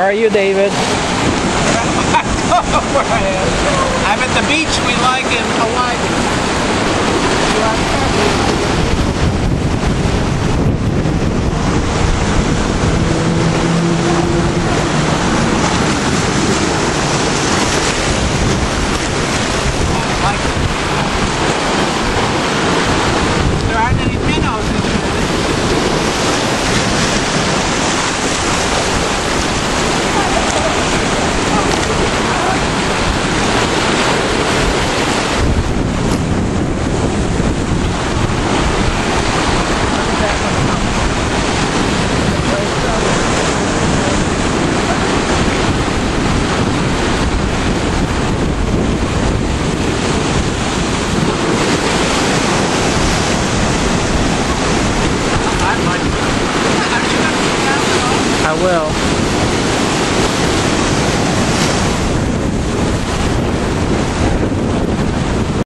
are you, David? where I am. I'm at the beach we like in Hawaii. I will.